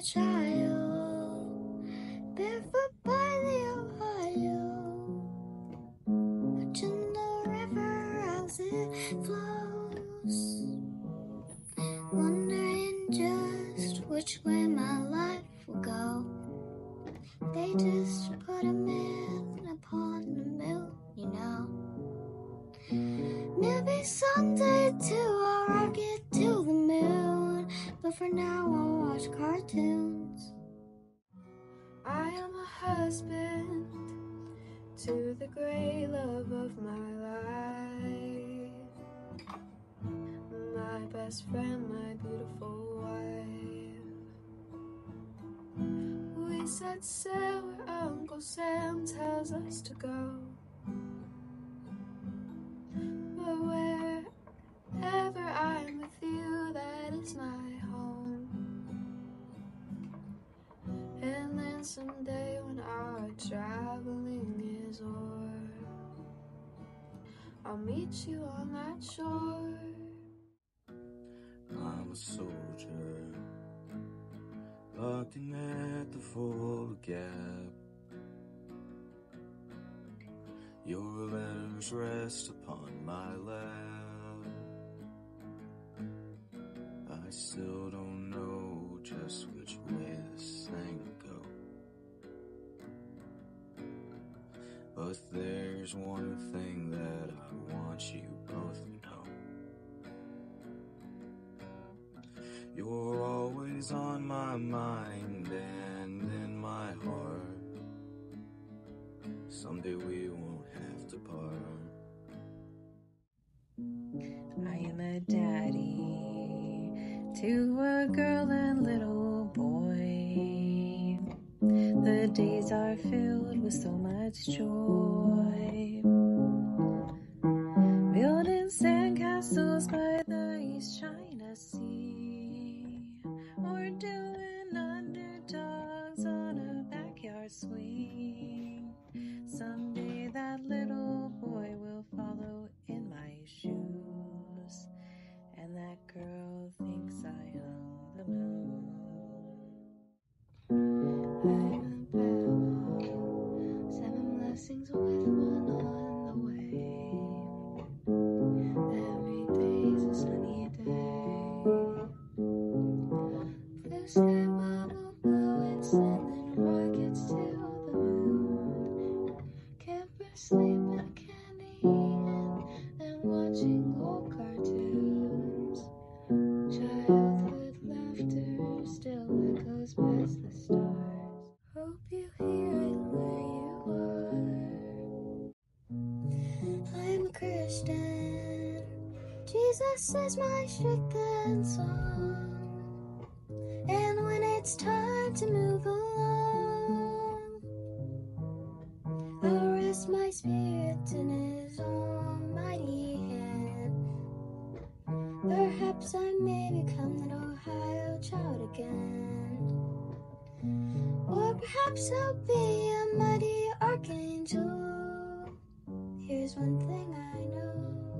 a child, barefoot by the Ohio, watching the river as it flows, wondering just which way my life will go. They just put a man upon the moon, you know. Maybe someday too but for now I'll watch cartoons. I am a husband to the great love of my life. My best friend, my beautiful wife. We set sail where Uncle Sam tells us to go. Someday when our traveling is o'er, I'll meet you on that shore. I'm a soldier, Looking at the Fulda Gap. Your letters rest upon my lap. I still don't But there's one thing that I want you both to know. You're always on my mind and in my heart. Someday we won't have to part. I am a daddy to a girl and little days are filled with so much joy. Building sandcastles by the East China Sea, or doing underdogs on a backyard swing. Jesus is my strength and song. And when it's time to move along, I'll rest my spirit in His almighty hand. Perhaps I may become an Ohio child again. Or perhaps I'll be a mighty archangel. Here's one thing I know.